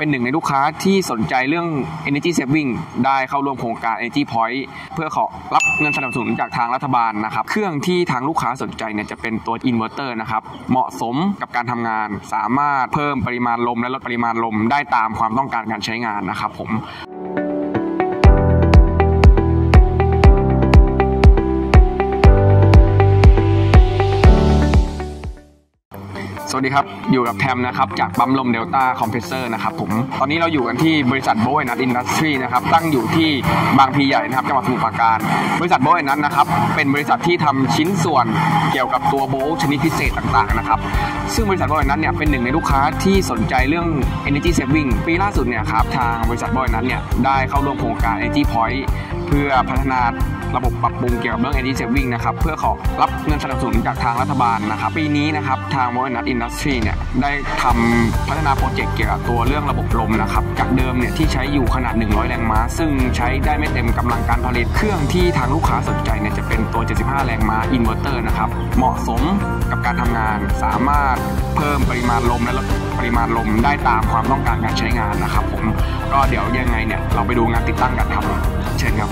เป็นหนึ่งในลูกค้าที่สนใจเรื่อง energy saving ได้เข้าร่วมโครงการ energy point เพื่อขอรับเงินสนับสนุนจากทางรัฐบาลนะครับ เครื่องที่ทางลูกค้าสนใจเนี่ยจะเป็นตัวอินเวอร์เตอร์นะครับ เหมาะสมกับการทำงาน สามารถเพิ่มปริมาณลมและลดปริมาณลมได้ตามความต้องการการใช้งานนะครับผม สวัสดีครับ อยู่กับแทมนะครับ จากปั๊มลม Delta Compressor นะครับผม ตอนนี้เราอยู่กันที่บริษัท Bolt & Nut Industry นะครับ ตั้งอยู่ที่บางพลีใหญ่นะครับ จังหวัดสมุทรปราการ บริษัท Bolt & Nut นะครับ เป็นบริษัทที่ทำชิ้นส่วนเกี่ยวกับตัว bolt ชนิดพิเศษต่างๆนะครับ ซึ่งบริษัท Bolt & Nut เนี่ยเป็นหนึ่งในลูกค้าที่สนใจเรื่อง energy saving ปีล่าสุดเนี่ยครับทางบริษัท Bolt & Nut เนี่ยได้เข้าร่วมโครงการ energy point เพื่อพัฒนา ระบบปรับปรุงเกี่ยวกับเรื่อง energy saving นะครับเพื่อขอรับเงินสนับสนุนจากทางรัฐบาลนะครับปีนี้นะครับทาง m o d e r n Industry เนี่ยได้ทำพัฒนาโปรเจกต์เกี่ยวกับตัวเรื่องระบบลมนะครับจากเดิมเนี่ยที่ใช้อยู่ขนาด 100 แรงม้า ซึ่งใช้ได้ไม่เต็มกำลังการผลิตเครื่องที่ทางลูกค้าสนใจเนี่ยจะเป็นตัว 75 แรงม้าอินเวอร์เตอร์นะครับเหมาะสมกับการทำงานสามารถเพิ่มปริมาณลมและลดปริมาณลมได้ตามความต้องการการใช้งานนะครับผมก็เดี๋ยวยังไงเนี่ยเราไปดูงานติดตั้งกันครับเชิญครับ